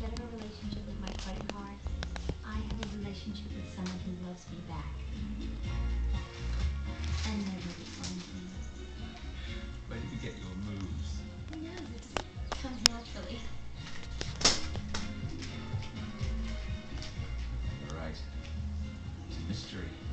instead of a relationship with my credit card, I have a relationship with someone who loves me back. And never disowns me. Where did you get your moves? No, it just comes naturally. All right. It's a mystery.